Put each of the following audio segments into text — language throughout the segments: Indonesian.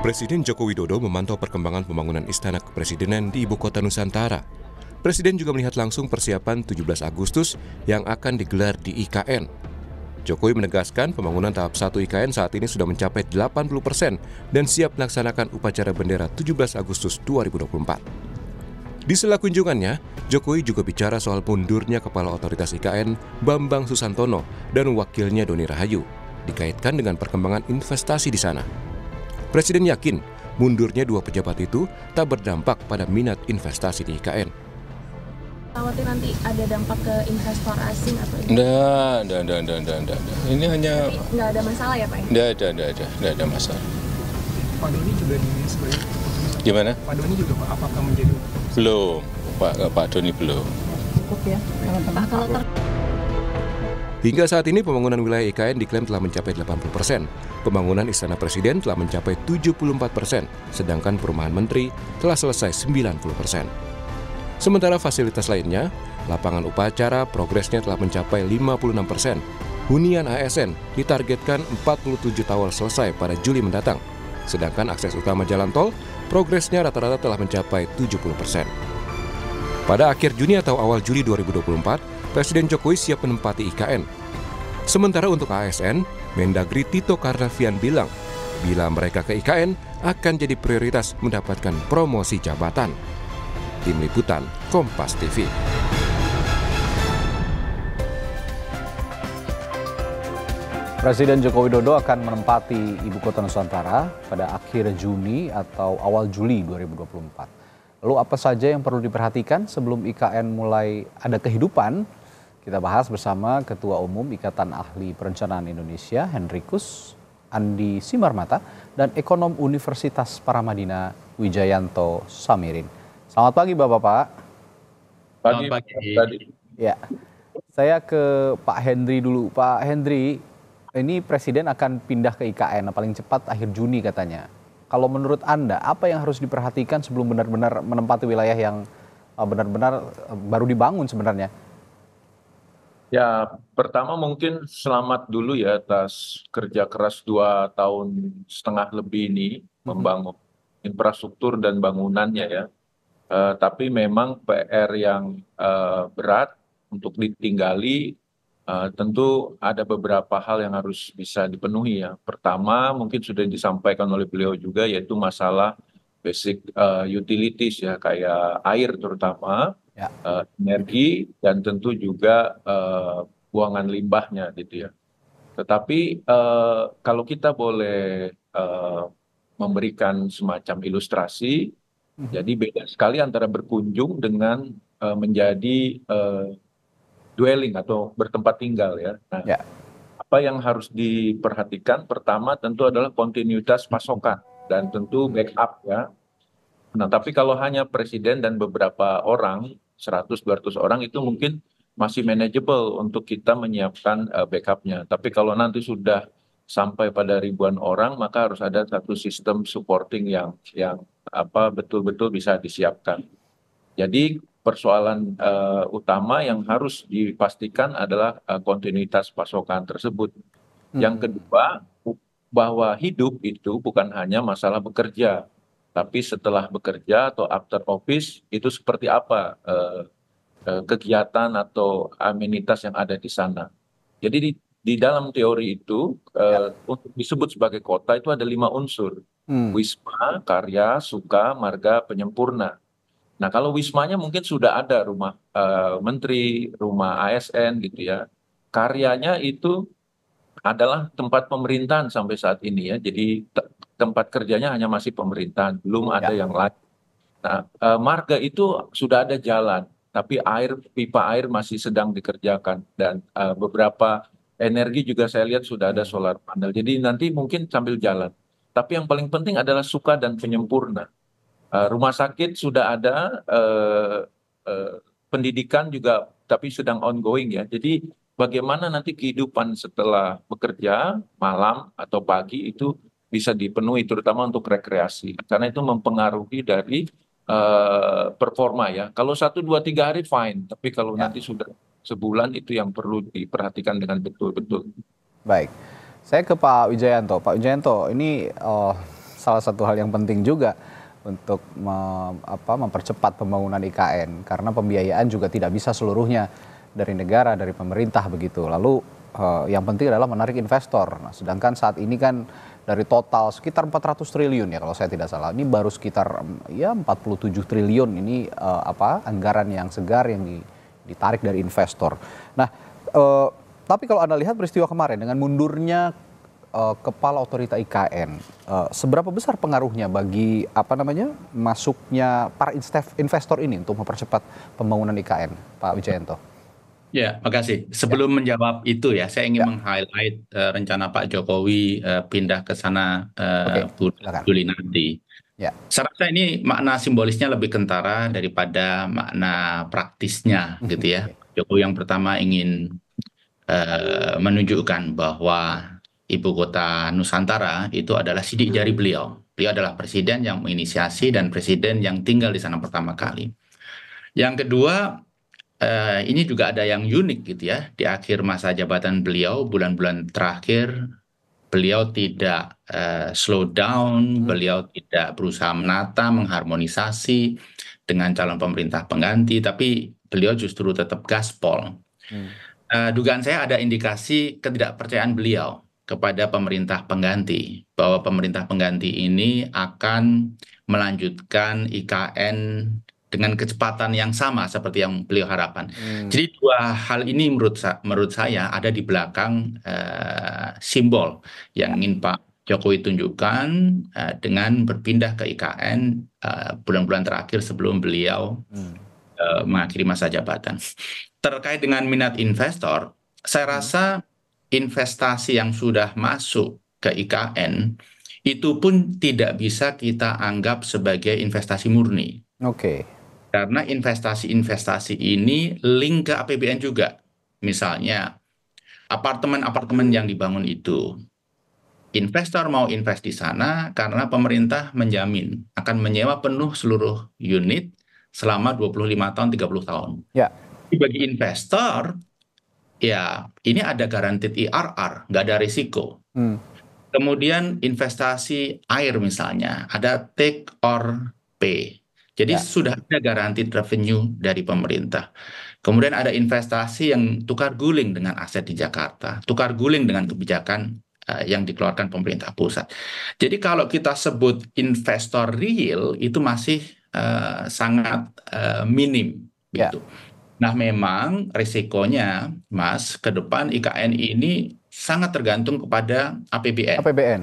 Presiden Joko Widodo memantau perkembangan pembangunan Istana Kepresidenan di Ibu Kota Nusantara. Presiden juga melihat langsung persiapan 17 Agustus yang akan digelar di IKN. Jokowi menegaskan pembangunan tahap 1 IKN saat ini sudah mencapai 80 persen dan siap melaksanakan upacara bendera 17 Agustus 2024. Di sela kunjungannya, Jokowi juga bicara soal mundurnya Kepala Otoritas IKN Bambang Susantono dan wakilnya Doni Rahayu, dikaitkan dengan perkembangan investasi di sana. Presiden yakin mundurnya dua pejabat itu tak berdampak pada minat investasi di IKN. Khawatir nanti ada dampak ke investor asing atau enggak, enggak, enggak, enggak, enggak, enggak. Ini hanya Tapi nggak ada masalah ya Pak ya? enggak ada, enggak ada, enggak ada masalah. Pak Doni juga di sebagai. Gimana? Pak Doni juga Pak, apakah menjadi Belum, Pak Pak Doni belum. Cukup ya kalau kalau ter Hingga saat ini pembangunan wilayah IKN diklaim telah mencapai 80 persen. Pembangunan Istana Presiden telah mencapai 74 persen, sedangkan perumahan menteri telah selesai 90 persen. Sementara fasilitas lainnya, lapangan upacara progresnya telah mencapai 56 persen. Hunian ASN ditargetkan 47 tower selesai pada Juli mendatang. Sedangkan akses utama jalan tol, progresnya rata-rata telah mencapai 70 persen. Pada akhir Juni atau awal Juli 2024, Presiden Jokowi siap menempati IKN. Sementara untuk ASN, Mendagri Tito Karnavian bilang, bila mereka ke IKN akan jadi prioritas mendapatkan promosi jabatan. Tim Liputan, Kompas TV. Presiden Joko Widodo akan menempati Ibu Kota Nusantara pada akhir Juni atau awal Juli 2024. Lalu apa saja yang perlu diperhatikan sebelum IKN mulai ada kehidupan? Kita bahas bersama Ketua Umum Ikatan Ahli Perencanaan Indonesia, Henrikus Andi Simarmata, dan Ekonom Universitas Paramadina Wijayanto Samirin. Selamat pagi Bapak-Bapak. Pagi, tadi. Ya, saya ke Pak Hendri dulu. Pak Hendri, ini Presiden akan pindah ke IKN paling cepat akhir Juni katanya. Kalau menurut Anda, apa yang harus diperhatikan sebelum benar-benar menempati wilayah yang uh, benar-benar uh, baru dibangun sebenarnya? Ya, pertama mungkin selamat dulu ya atas kerja keras dua tahun setengah lebih ini membangun infrastruktur dan bangunannya ya. Eh, tapi memang PR yang eh, berat untuk ditinggali eh, tentu ada beberapa hal yang harus bisa dipenuhi ya. Pertama mungkin sudah disampaikan oleh beliau juga yaitu masalah basic eh, utilities ya kayak air terutama energi dan tentu juga eh, buangan limbahnya gitu ya. Tetapi eh, kalau kita boleh eh, memberikan semacam ilustrasi, jadi beda sekali antara berkunjung dengan eh, menjadi eh, dwelling atau bertempat tinggal ya. Nah, Ya. apa yang harus diperhatikan pertama tentu adalah kontinuitas pasokan dan tentu backup ya. Nah, tapi kalau hanya presiden dan beberapa orang, 100-200 orang itu mungkin masih manageable untuk kita menyiapkan eh, backupnya. Tapi kalau nanti sudah sampai pada ribuan orang, maka harus ada satu sistem supporting yang yang apa betul-betul bisa disiapkan. Jadi persoalan eh, utama yang harus dipastikan adalah eh, kontinuitas pasokan tersebut. Yang kedua, bahwa hidup itu bukan hanya masalah bekerja, tapi setelah bekerja atau after office itu seperti apa eh, eh, kegiatan atau amenitas yang ada di sana. Jadi di, di dalam teori itu eh, untuk disebut sebagai kota itu ada lima unsur. Hmm. Wisma, karya, suka, marga, penyempurna. Nah, kalau wismanya mungkin sudah ada rumah eh, menteri, rumah ASN gitu ya. Karyanya itu adalah tempat pemerintahan sampai saat ini ya. Jadi tempat kerjanya hanya masih pemerintahan, belum ada yang lain. Nah, eh, marga itu sudah ada jalan, tapi air pipa air masih sedang dikerjakan dan eh, beberapa energi juga saya lihat sudah ada solar panel. Jadi nanti mungkin sambil jalan. Tapi yang paling penting adalah suka dan penyempurna. Eh, rumah sakit sudah ada, eh, eh, pendidikan juga tapi sedang ongoing ya. Jadi bagaimana nanti kehidupan setelah bekerja malam atau pagi itu bisa dipenuhi terutama untuk rekreasi karena itu mempengaruhi dari eh, performa ya. Kalau satu dua tiga hari fine, tapi kalau Ya. nanti sudah sebulan itu yang perlu diperhatikan dengan betul-betul. Baik, saya ke Pak Wijayanto. Pak Wijayanto, ini eh, salah satu hal yang penting juga untuk mem, apa, mempercepat pembangunan IKN karena pembiayaan juga tidak bisa seluruhnya dari negara dari pemerintah begitu. Lalu uh, yang penting adalah menarik investor. Nah, sedangkan saat ini kan dari total sekitar 400 triliun ya kalau saya tidak salah. Ini baru sekitar ya 47 triliun ini uh, apa anggaran yang segar yang di, ditarik dari investor. Nah, uh, tapi kalau Anda lihat peristiwa kemarin dengan mundurnya uh, kepala otorita IKN, uh, seberapa besar pengaruhnya bagi apa namanya masuknya para investor ini untuk mempercepat pembangunan IKN, Pak Wijayanto? Ya, makasih. Sebelum ya. menjawab itu ya, saya ingin ya. meng-highlight uh, rencana Pak Jokowi uh, pindah ke sana uh, okay. Juli nanti. Ya. Saya rasa ini makna simbolisnya lebih kentara daripada makna praktisnya, gitu ya. Jokowi yang pertama ingin uh, menunjukkan bahwa ibu kota Nusantara itu adalah sidik jari beliau. Beliau adalah presiden yang menginisiasi dan presiden yang tinggal di sana pertama kali. Yang kedua, ini juga ada yang unik gitu ya di akhir masa jabatan beliau bulan-bulan terakhir beliau tidak uh, slow down, hmm. beliau tidak berusaha menata, mengharmonisasi dengan calon pemerintah pengganti, tapi beliau justru tetap gaspol. Hmm. Uh, dugaan saya ada indikasi ketidakpercayaan beliau kepada pemerintah pengganti bahwa pemerintah pengganti ini akan melanjutkan IKN dengan kecepatan yang sama seperti yang beliau harapkan. Hmm. Jadi dua hal ini menurut menurut saya ada di belakang uh, simbol yang ingin Pak Jokowi tunjukkan uh, dengan berpindah ke IKN uh, bulan-bulan terakhir sebelum beliau hmm. uh, mengakhiri masa jabatan. Terkait dengan minat investor, saya hmm. rasa investasi yang sudah masuk ke IKN itu pun tidak bisa kita anggap sebagai investasi murni. Oke. Okay karena investasi-investasi ini link ke APBN juga. Misalnya, apartemen-apartemen yang dibangun itu, investor mau invest di sana karena pemerintah menjamin akan menyewa penuh seluruh unit selama 25 tahun, 30 tahun. Ya. Bagi investor, ya ini ada guaranteed IRR, nggak ada risiko. Hmm. Kemudian investasi air misalnya, ada take or pay. Jadi ya. sudah ada garansi revenue dari pemerintah. Kemudian ada investasi yang tukar guling dengan aset di Jakarta, tukar guling dengan kebijakan uh, yang dikeluarkan pemerintah pusat. Jadi kalau kita sebut investor real itu masih uh, sangat uh, minim ya. gitu. Nah, memang risikonya, Mas, ke depan IKN ini sangat tergantung kepada APBN. APBN.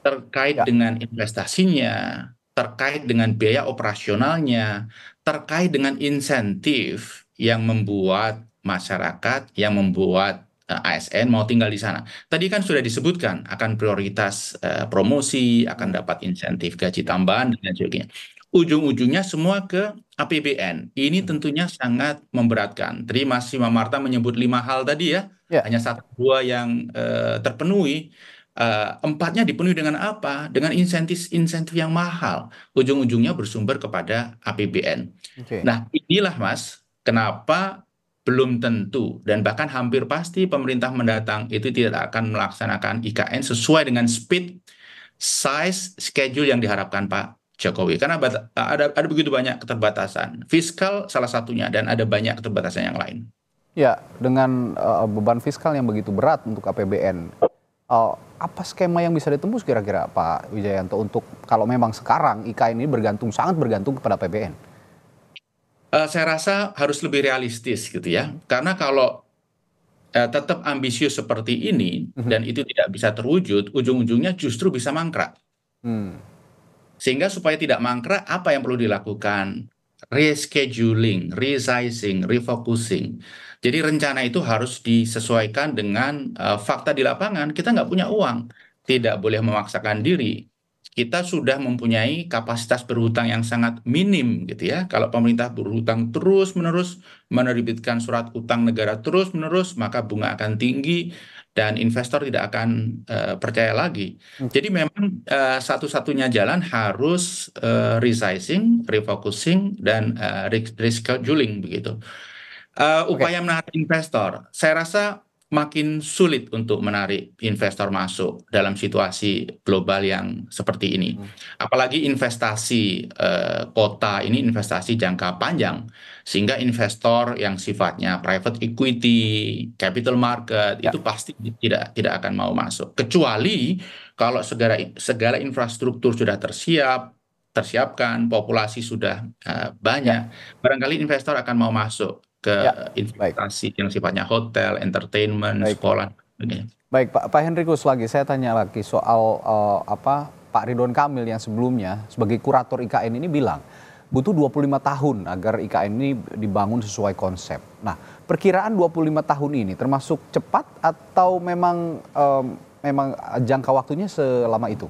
Terkait ya. dengan investasinya, terkait dengan biaya operasionalnya, terkait dengan insentif yang membuat masyarakat, yang membuat eh, ASN mau tinggal di sana. Tadi kan sudah disebutkan akan prioritas uh, promosi, akan dapat insentif gaji tambahan dan sebagainya. Ujung-ujungnya semua ke APBN. Ini tentunya sangat memberatkan. Tadi Mas Sima Marta menyebut lima hal tadi ya, ya. hanya satu dua yang uh, terpenuhi uh, empatnya dipenuhi dengan apa? Dengan insentif-insentif yang mahal. Ujung-ujungnya bersumber kepada APBN. Okay. Nah, inilah Mas, kenapa belum tentu dan bahkan hampir pasti pemerintah mendatang itu tidak akan melaksanakan IKN sesuai dengan speed, size, schedule yang diharapkan Pak Jokowi karena ada ada begitu banyak keterbatasan fiskal salah satunya dan ada banyak keterbatasan yang lain. Ya, dengan uh, beban fiskal yang begitu berat untuk APBN, uh, apa skema yang bisa ditembus kira-kira Pak Wijayanto untuk kalau memang sekarang IKN ini bergantung sangat bergantung kepada PBN? Uh, eh, saya rasa harus lebih realistis gitu ya, karena kalau uh, tetap ambisius seperti ini hmm. dan itu tidak bisa terwujud, ujung-ujungnya justru bisa mangkrak. Hmm. Sehingga supaya tidak mangkrak, apa yang perlu dilakukan? Rescheduling, resizing, refocusing jadi rencana itu harus disesuaikan dengan uh, fakta di lapangan. Kita nggak punya uang, tidak boleh memaksakan diri. Kita sudah mempunyai kapasitas berhutang yang sangat minim, gitu ya. Kalau pemerintah berhutang terus-menerus, menerbitkan surat utang negara terus-menerus, maka bunga akan tinggi dan investor tidak akan uh, percaya lagi. Hmm. Jadi memang uh, satu-satunya jalan harus uh, resizing, refocusing, dan uh, rescheduling begitu. Uh, upaya okay. menarik investor, saya rasa makin sulit untuk menarik investor masuk dalam situasi global yang seperti ini. Hmm. Apalagi investasi eh, kota ini investasi jangka panjang, sehingga investor yang sifatnya private equity, capital market ya. itu pasti tidak tidak akan mau masuk. Kecuali kalau segala segala infrastruktur sudah tersiap, tersiapkan, populasi sudah uh, banyak, ya. barangkali investor akan mau masuk ke ya, investasi baik. yang sifatnya hotel, entertainment, baik. sekolah. Ini. Baik Pak, Pak Henrikus lagi, saya tanya lagi soal uh, apa Pak Ridwan Kamil yang sebelumnya sebagai kurator IKN ini bilang butuh 25 tahun agar IKN ini dibangun sesuai konsep. Nah, perkiraan 25 tahun ini termasuk cepat atau memang um, memang jangka waktunya selama itu,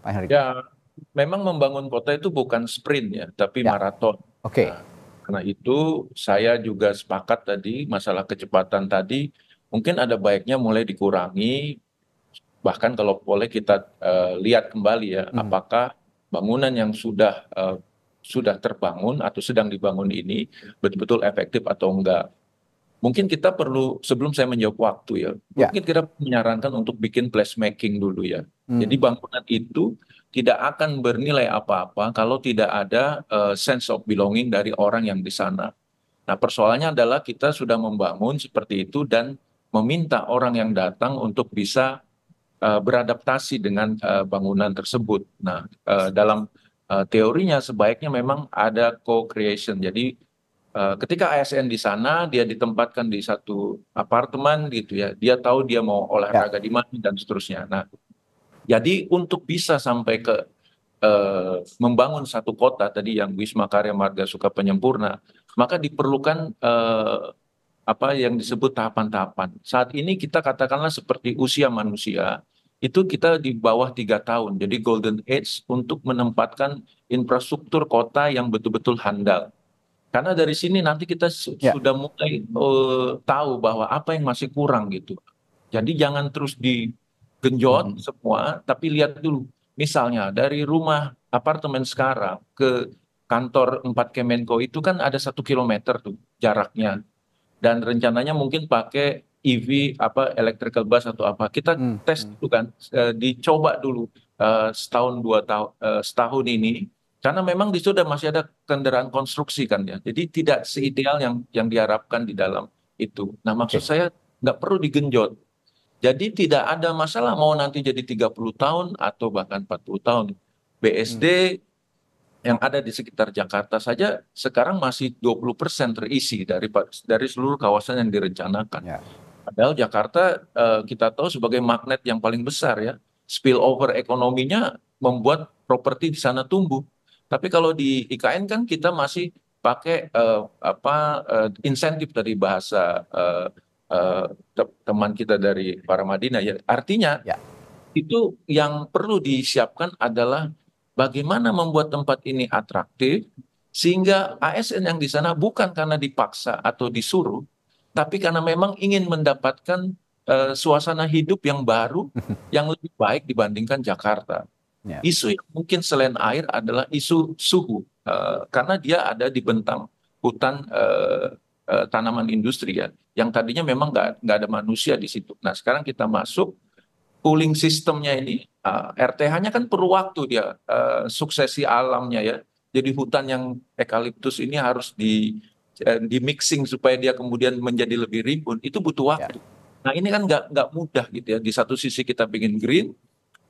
Pak Henrikus? Ya, memang membangun kota itu bukan sprint ya, tapi ya. maraton. Oke. Okay. Nah, karena itu saya juga sepakat tadi masalah kecepatan tadi mungkin ada baiknya mulai dikurangi bahkan kalau boleh kita uh, lihat kembali ya hmm. apakah bangunan yang sudah uh, sudah terbangun atau sedang dibangun ini betul-betul efektif atau enggak. Mungkin kita perlu sebelum saya menjawab waktu ya, ya. mungkin kita menyarankan untuk bikin placemaking dulu ya. Hmm. Jadi bangunan itu tidak akan bernilai apa-apa kalau tidak ada uh, sense of belonging dari orang yang di sana. Nah, persoalannya adalah kita sudah membangun seperti itu dan meminta orang yang datang untuk bisa uh, beradaptasi dengan uh, bangunan tersebut. Nah, uh, dalam uh, teorinya sebaiknya memang ada co-creation. Jadi uh, ketika ASN di sana, dia ditempatkan di satu apartemen gitu ya, dia tahu dia mau olahraga ya. di mana dan seterusnya. Nah, jadi untuk bisa sampai ke uh, membangun satu kota tadi yang Wisma Karya Marga Suka Penyempurna, maka diperlukan uh, apa yang disebut tahapan-tahapan. Saat ini kita katakanlah seperti usia manusia, itu kita di bawah tiga tahun. Jadi golden age untuk menempatkan infrastruktur kota yang betul-betul handal. Karena dari sini nanti kita su ya. sudah mulai uh, tahu bahwa apa yang masih kurang gitu. Jadi jangan terus di genjot hmm. semua, tapi lihat dulu. Misalnya dari rumah apartemen sekarang ke kantor 4 Kemenko itu kan ada satu kilometer tuh jaraknya. Dan rencananya mungkin pakai EV apa electrical bus atau apa. Kita hmm. tes hmm. dulu kan, e, dicoba dulu e, setahun dua tahun e, setahun ini. Karena memang di situ masih ada kendaraan konstruksi kan ya. Jadi tidak seideal yang yang diharapkan di dalam itu. Nah maksud okay. saya nggak perlu digenjot jadi tidak ada masalah mau nanti jadi 30 tahun atau bahkan 40 tahun. BSD hmm. yang ada di sekitar Jakarta saja sekarang masih 20% terisi dari dari seluruh kawasan yang direncanakan. Ya. Padahal Jakarta eh, kita tahu sebagai magnet yang paling besar ya. Spillover ekonominya membuat properti di sana tumbuh. Tapi kalau di IKN kan kita masih pakai eh, apa eh, insentif dari bahasa eh, uh, teman kita dari para Madinah ya artinya ya. itu yang perlu disiapkan adalah bagaimana membuat tempat ini atraktif sehingga ASN yang di sana bukan karena dipaksa atau disuruh tapi karena memang ingin mendapatkan uh, suasana hidup yang baru yang lebih baik dibandingkan Jakarta. Ya. Isu yang mungkin selain air adalah isu suhu uh, karena dia ada di bentang hutan uh, uh, tanaman industri ya, yang tadinya memang nggak nggak ada manusia di situ. Nah sekarang kita masuk cooling sistemnya ini, uh, eh, RTH-nya kan perlu waktu dia uh, suksesi alamnya ya. Jadi hutan yang ekaliptus ini harus di uh, di mixing supaya dia kemudian menjadi lebih rimbun itu butuh ya. waktu. Ya. Nah ini kan nggak nggak mudah gitu ya. Di satu sisi kita ingin green,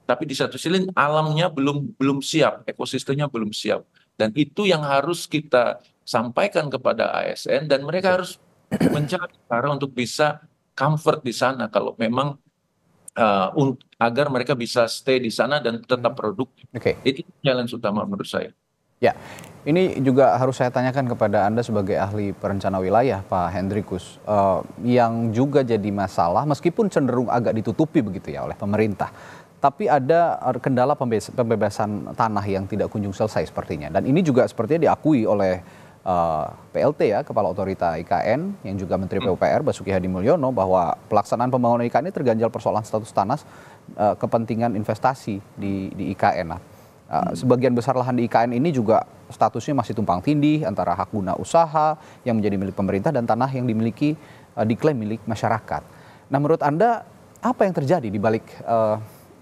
tapi di satu sisi alamnya belum belum siap, ekosistemnya belum siap. Dan itu yang harus kita sampaikan kepada ASN dan mereka harus mencari cara untuk bisa comfort di sana kalau memang uh, agar mereka bisa stay di sana dan tetap produktif. Oke. Okay. Itu challenge utama menurut saya. Ya, ini juga harus saya tanyakan kepada Anda sebagai ahli perencana wilayah, Pak Hendrikus, uh, yang juga jadi masalah meskipun cenderung agak ditutupi begitu ya oleh pemerintah. Tapi ada kendala pembebasan tanah yang tidak kunjung selesai sepertinya. Dan ini juga sepertinya diakui oleh uh, eh, PLT ya Kepala Otorita IKN yang juga Menteri hmm. PUPR Basuki Hadi Mulyono bahwa pelaksanaan pembangunan IKN ini terganjal persoalan status tanah uh, kepentingan investasi di di IKN. Nah, uh, sebagian besar lahan di IKN ini juga statusnya masih tumpang tindih antara hak guna usaha yang menjadi milik pemerintah dan tanah yang dimiliki uh, diklaim milik masyarakat. Nah, menurut Anda apa yang terjadi di balik uh,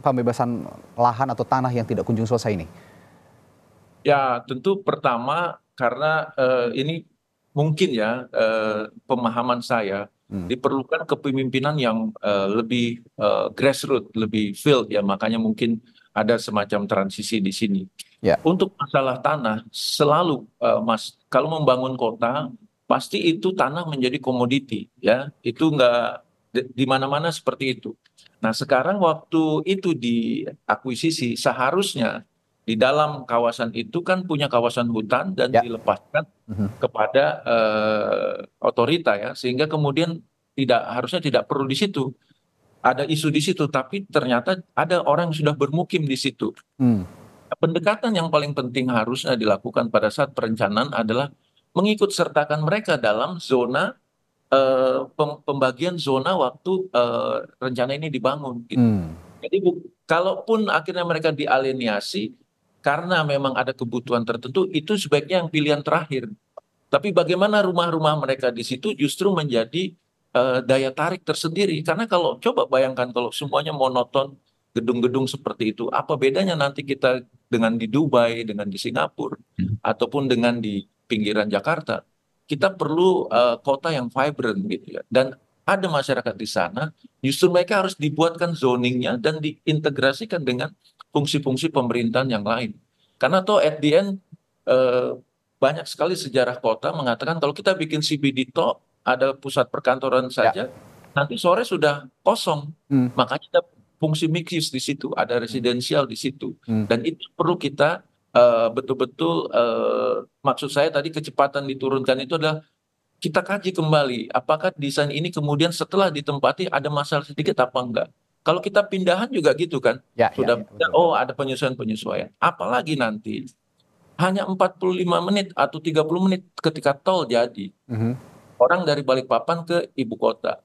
pembebasan lahan atau tanah yang tidak kunjung selesai ini? Ya, tentu pertama karena uh, ini mungkin ya uh, pemahaman saya hmm. diperlukan kepemimpinan yang uh, lebih uh, grassroots, lebih field ya, makanya mungkin ada semacam transisi di sini. Ya. Untuk masalah tanah selalu uh, Mas kalau membangun kota pasti itu tanah menjadi komoditi ya. Itu enggak di mana-mana seperti itu. Nah, sekarang waktu itu diakuisisi seharusnya di dalam kawasan itu kan punya kawasan hutan dan ya. dilepaskan uh mhm. -huh. kepada uh, otorita ya sehingga kemudian tidak harusnya tidak perlu di situ ada isu di situ, tapi ternyata ada orang yang sudah bermukim di situ. Hmm. Pendekatan yang paling penting harusnya dilakukan pada saat perencanaan adalah mengikut sertakan mereka dalam zona uh, pembagian zona waktu uh, rencana ini dibangun. Gitu. Hmm. Jadi kalaupun akhirnya mereka dialienasi karena memang ada kebutuhan tertentu, itu sebaiknya yang pilihan terakhir. Tapi bagaimana rumah-rumah mereka di situ justru menjadi uh, daya tarik tersendiri. Karena kalau coba bayangkan kalau semuanya monoton gedung-gedung seperti itu, apa bedanya nanti kita dengan di Dubai, dengan di Singapura, hmm. ataupun dengan di pinggiran Jakarta? Kita perlu uh, kota yang vibrant gitu ya. Dan ada masyarakat di sana, justru mereka harus dibuatkan zoningnya dan diintegrasikan dengan fungsi-fungsi pemerintahan yang lain. Karena toh at the end uh, banyak sekali sejarah kota mengatakan kalau kita bikin CBD top ada pusat perkantoran ya. saja, ya. nanti sore sudah kosong. Hmm. Makanya ada fungsi mixis di situ, ada residensial di situ, hmm. dan itu perlu kita betul-betul uh, maksud saya tadi kecepatan diturunkan itu adalah kita kaji kembali apakah desain ini kemudian setelah ditempati ada masalah sedikit apa enggak. Kalau kita pindahan juga gitu kan, ya, ya sudah ya, ya, oh ada penyesuaian-penyesuaian. Apalagi nanti hanya 45 menit atau 30 menit ketika tol jadi. Mm -hmm orang dari Balikpapan ke ibu kota.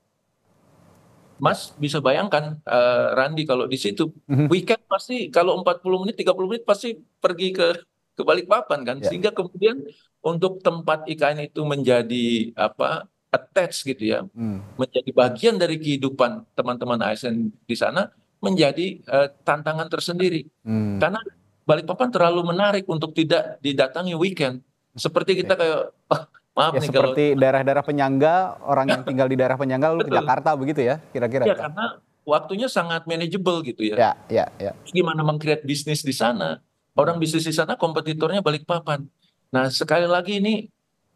Mas bisa bayangkan uh, Randi kalau di situ mm-hmm. weekend pasti kalau 40 menit 30 menit pasti pergi ke ke Balikpapan kan yeah. sehingga kemudian untuk tempat IKN itu menjadi apa attach gitu ya mm. menjadi bagian dari kehidupan teman-teman ASN di sana menjadi uh, tantangan tersendiri mm. karena Balikpapan terlalu menarik untuk tidak didatangi weekend seperti kita kayak Maaf ya, nih seperti daerah-daerah penyangga, orang yang tinggal di daerah penyangga lalu ke Jakarta begitu ya, kira-kira. Ya, karena waktunya sangat manageable gitu ya. Ya, ya, ya. Gimana mengcreate bisnis di sana? Orang bisnis di sana kompetitornya balik papan. Nah, sekali lagi ini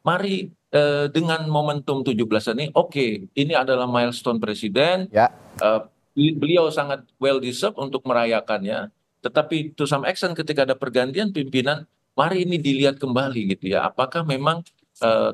mari eh, dengan momentum 17 ini, oke, okay, ini adalah milestone presiden. Ya. Eh, beliau sangat well deserved untuk merayakannya. Tetapi to some extent ketika ada pergantian pimpinan, mari ini dilihat kembali gitu ya. Apakah memang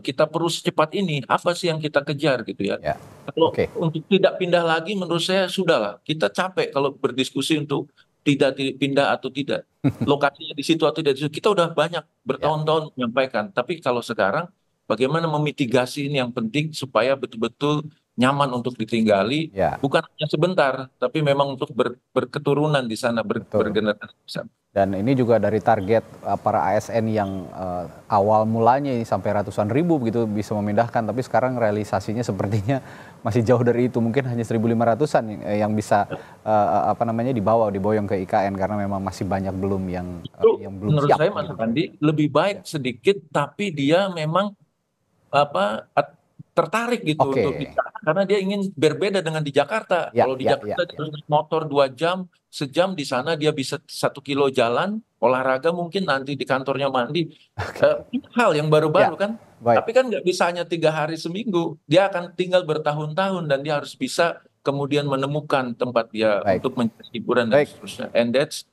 kita perlu secepat ini apa sih yang kita kejar gitu ya. ya. Kalau okay. untuk tidak pindah lagi menurut saya sudahlah kita capek kalau berdiskusi untuk tidak pindah atau tidak lokasinya di situ atau tidak di situ kita udah banyak bertahun-tahun ya. menyampaikan tapi kalau sekarang bagaimana memitigasi ini yang penting supaya betul-betul nyaman untuk ditinggali ya. bukan hanya sebentar tapi memang untuk ber, berketurunan di sana ber, bergenerasi. Dan ini juga dari target uh, para ASN yang uh, awal mulanya ini sampai ratusan ribu begitu bisa memindahkan, tapi sekarang realisasinya sepertinya masih jauh dari itu. Mungkin hanya 1.500-an eh, yang bisa uh, apa namanya dibawa diboyong ke IKN karena memang masih banyak belum yang uh, yang belum menurut siap. Menurut saya Mas Andi lebih baik ya. sedikit tapi dia memang apa tertarik gitu okay. untuk di karena dia ingin berbeda dengan di Jakarta. Ya, Kalau di ya, Jakarta ya, ya. motor dua jam, sejam di sana dia bisa satu kilo jalan, olahraga mungkin nanti di kantornya mandi. Okay. Uh, eh, hal yang baru-baru ya, kan. Baik. Tapi kan nggak bisa hanya tiga hari seminggu. Dia akan tinggal bertahun-tahun dan dia harus bisa kemudian menemukan tempat dia Baik. untuk mencari hiburan dan seterusnya. And that's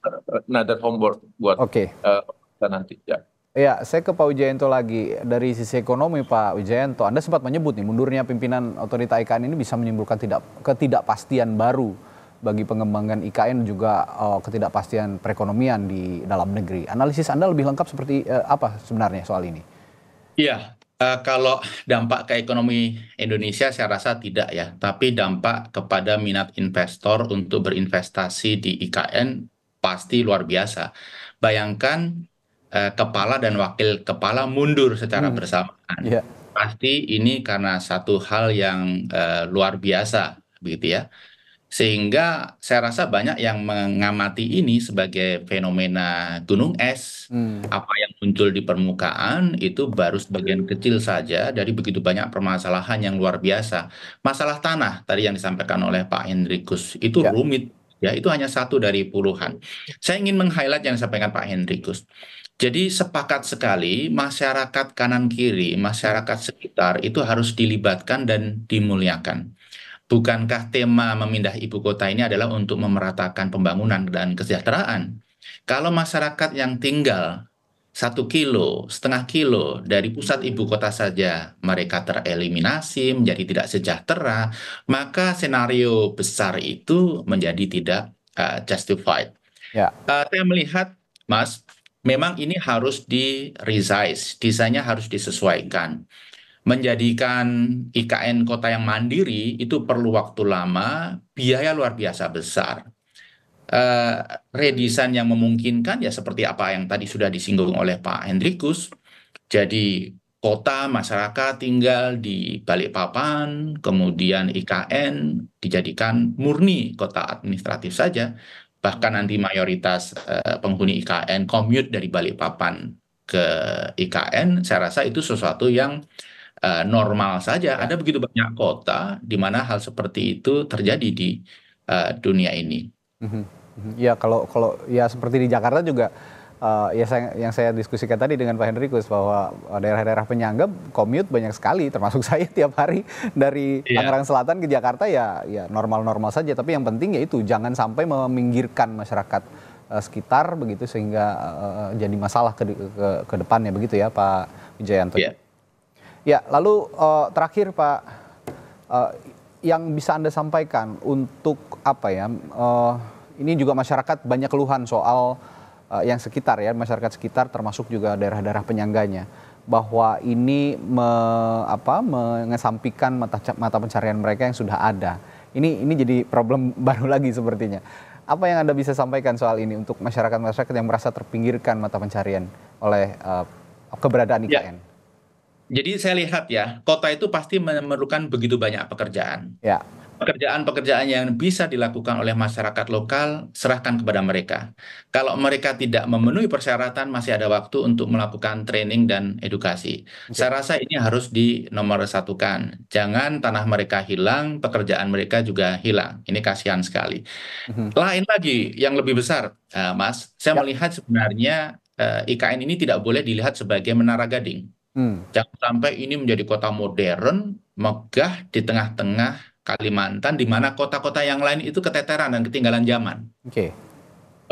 another homework buat okay. uh, nanti. Ya. Ya, saya ke Pak Wijayanto lagi. Dari sisi ekonomi Pak Wijayanto, Anda sempat menyebut nih mundurnya pimpinan otorita IKN ini bisa menimbulkan tidak ketidakpastian baru bagi pengembangan IKN juga uh, ketidakpastian perekonomian di dalam negeri. Analisis Anda lebih lengkap seperti uh, apa sebenarnya soal ini? Iya, uh, kalau dampak ke ekonomi Indonesia saya rasa tidak ya, tapi dampak kepada minat investor untuk berinvestasi di IKN pasti luar biasa. Bayangkan uh, kepala dan wakil kepala mundur secara hmm. bersamaan. Yeah. Pasti ini karena satu hal yang uh, luar biasa begitu ya. Sehingga saya rasa banyak yang mengamati ini sebagai fenomena gunung es. Hmm. Apa yang muncul di permukaan itu baru sebagian kecil saja dari begitu banyak permasalahan yang luar biasa. Masalah tanah tadi yang disampaikan oleh Pak Hendrikus itu ya. rumit ya itu hanya satu dari puluhan. Saya ingin meng-highlight yang disampaikan Pak Hendrikus. Jadi sepakat sekali masyarakat kanan kiri, masyarakat sekitar itu harus dilibatkan dan dimuliakan. Bukankah tema memindah ibu kota ini adalah untuk memeratakan pembangunan dan kesejahteraan? Kalau masyarakat yang tinggal satu kilo, setengah kilo dari pusat ibu kota saja mereka tereliminasi menjadi tidak sejahtera, maka senario besar itu menjadi tidak uh, justified. Ya. Uh, saya melihat, Mas, memang ini harus di resize, desainnya harus disesuaikan menjadikan IKN kota yang mandiri itu perlu waktu lama, biaya luar biasa besar. Uh, redesign yang memungkinkan ya seperti apa yang tadi sudah disinggung oleh Pak Hendrikus. Jadi kota masyarakat tinggal di Balikpapan, kemudian IKN dijadikan murni kota administratif saja. Bahkan nanti mayoritas uh, penghuni IKN commute dari Balikpapan ke IKN, saya rasa itu sesuatu yang uh, normal saja. Ya. Ada begitu banyak kota di mana hal seperti itu terjadi di uh, dunia ini. Mhm, mhm. Ya kalau kalau ya seperti di Jakarta juga uh, ya saya, yang saya diskusikan tadi dengan Pak Hendrikus bahwa daerah-daerah penyangga commute banyak sekali termasuk saya tiap hari dari yeah. Tangerang Selatan ke Jakarta ya ya normal-normal saja tapi yang penting yaitu jangan sampai meminggirkan masyarakat uh, sekitar begitu sehingga uh, jadi masalah ke, ke ke depannya begitu ya Pak Wijayanto. Yeah. Ya, lalu uh, terakhir Pak, uh, yang bisa Anda sampaikan untuk apa ya? Uh, ini juga masyarakat banyak keluhan soal uh, yang sekitar ya, masyarakat sekitar termasuk juga daerah-daerah penyangganya bahwa ini me, apa, mengesampingkan mata, mata pencarian mereka yang sudah ada. Ini ini jadi problem baru lagi sepertinya. Apa yang Anda bisa sampaikan soal ini untuk masyarakat-masyarakat yang merasa terpinggirkan mata pencarian oleh uh, keberadaan IKN? Ya. Jadi saya lihat ya, kota itu pasti memerlukan begitu banyak pekerjaan. Ya. Pekerjaan-pekerjaan yang bisa dilakukan oleh masyarakat lokal, serahkan kepada mereka. Kalau mereka tidak memenuhi persyaratan, masih ada waktu untuk melakukan training dan edukasi. Okay. Saya rasa ini harus dinomorsatukan. Jangan tanah mereka hilang, pekerjaan mereka juga hilang. Ini kasihan sekali. Mm-hmm. Lain lagi, yang lebih besar, uh, Mas, saya ya. melihat sebenarnya uh, eh, IKN ini tidak boleh dilihat sebagai menara gading. Hmm. Jangan sampai ini menjadi kota modern, megah di tengah-tengah Kalimantan, di mana kota-kota yang lain itu keteteran dan ketinggalan zaman. Oke. Okay.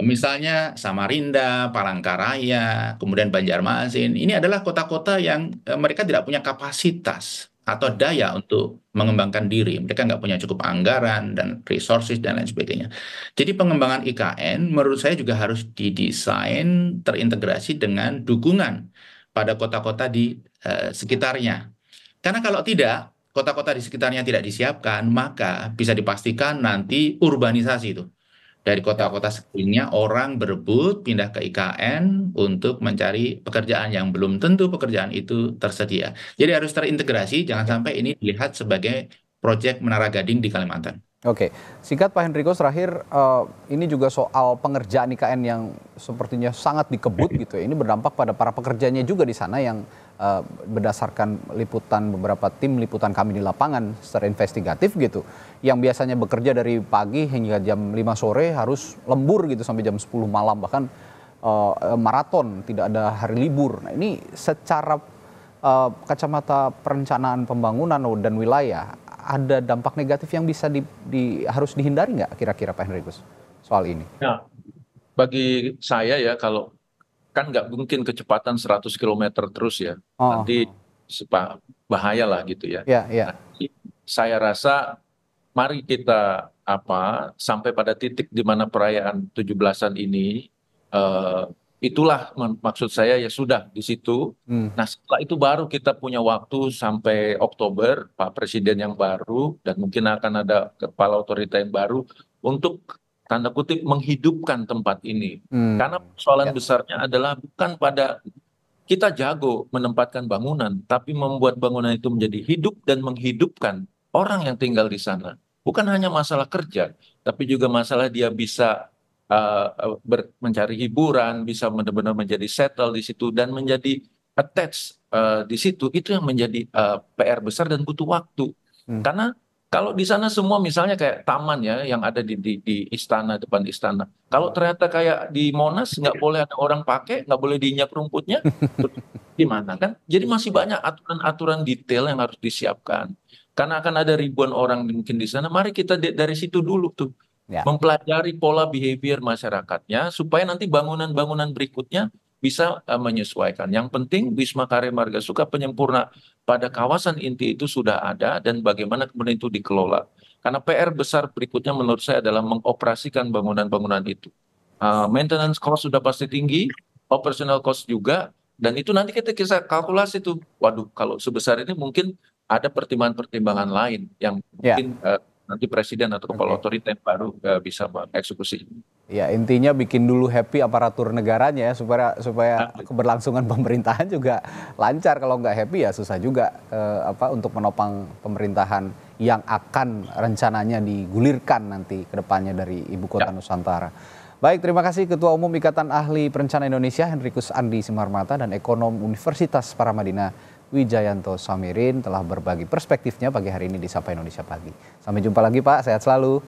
Misalnya Samarinda, Palangkaraya, kemudian Banjarmasin, ini adalah kota-kota yang eh, mereka tidak punya kapasitas atau daya untuk mengembangkan diri. Mereka nggak punya cukup anggaran dan resources dan lain sebagainya. Jadi pengembangan IKN menurut saya juga harus didesain terintegrasi dengan dukungan pada kota-kota di uh, sekitarnya. Karena kalau tidak, kota-kota di sekitarnya tidak disiapkan, maka bisa dipastikan nanti urbanisasi itu. Dari kota-kota sekelilingnya orang berebut pindah ke IKN untuk mencari pekerjaan yang belum tentu pekerjaan itu tersedia. Jadi harus terintegrasi, jangan sampai ini dilihat sebagai proyek Menara Gading di Kalimantan. Oke, singkat Pak Hendriko terakhir uh, ini juga soal pengerjaan IKN yang sepertinya sangat dikebut gitu ya. Ini berdampak pada para pekerjanya juga di sana yang uh, berdasarkan liputan beberapa tim liputan kami di lapangan secara investigatif gitu. Yang biasanya bekerja dari pagi hingga jam 5 sore harus lembur gitu sampai jam 10 malam bahkan uh, maraton, tidak ada hari libur. Nah, ini secara uh, kacamata perencanaan pembangunan dan wilayah ada dampak negatif yang bisa di, di harus dihindari nggak kira-kira Pak Hendrikus soal ini? Ya, bagi saya ya kalau kan nggak mungkin kecepatan 100 km terus ya, oh. nanti bahaya lah gitu ya. Ya, ya. Nah, saya rasa mari kita apa sampai pada titik di mana perayaan 17-an ini uh, itulah maksud saya ya sudah di situ. Hmm. Nah setelah itu baru kita punya waktu sampai Oktober Pak Presiden yang baru dan mungkin akan ada kepala otorita yang baru untuk tanda kutip menghidupkan tempat ini. Hmm. Karena persoalan ya. besarnya adalah bukan pada kita jago menempatkan bangunan, tapi membuat bangunan itu menjadi hidup dan menghidupkan orang yang tinggal di sana. bukan hanya masalah kerja, tapi juga masalah dia bisa uh, ber, mencari hiburan, bisa benar-benar menjadi settle di situ dan menjadi attach uh, di situ itu yang menjadi uh, PR besar dan butuh waktu. Hmm. Karena kalau di sana semua misalnya kayak taman ya yang ada di, di, di istana depan istana. Kalau ternyata kayak di Monas nggak boleh ada orang pakai, nggak boleh diinjak rumputnya, gimana kan? Jadi masih banyak aturan-aturan detail yang harus disiapkan. Karena akan ada ribuan orang mungkin di sana. Mari kita dari situ dulu tuh ya. mempelajari pola behavior masyarakatnya supaya nanti bangunan-bangunan berikutnya bisa uh, menyesuaikan. Yang penting Wisma Karya Marga Suka penyempurna pada kawasan inti itu sudah ada dan bagaimana kemudian itu dikelola. Karena PR besar berikutnya menurut saya adalah mengoperasikan bangunan-bangunan itu. Uh, maintenance cost sudah pasti tinggi, operational cost juga, dan itu nanti kita bisa kalkulasi tuh. Waduh, kalau sebesar ini mungkin ada pertimbangan-pertimbangan lain yang ya. mungkin uh, nanti presiden atau kepala okay. otorita yang baru uh, bisa mengeksekusi. Ya intinya bikin dulu happy aparatur negaranya ya supaya supaya nah, keberlangsungan pemerintahan juga lancar kalau nggak happy ya susah juga uh, apa untuk menopang pemerintahan yang akan rencananya digulirkan nanti ke depannya dari ibu kota ya. Nusantara. Baik, terima kasih Ketua Umum Ikatan Ahli Perencana Indonesia Henrikus Andi Simarmata dan Ekonom Universitas Paramadina Wijayanto Samirin telah berbagi perspektifnya pagi hari ini di Sapa Indonesia Pagi. Sampai jumpa lagi Pak, sehat selalu.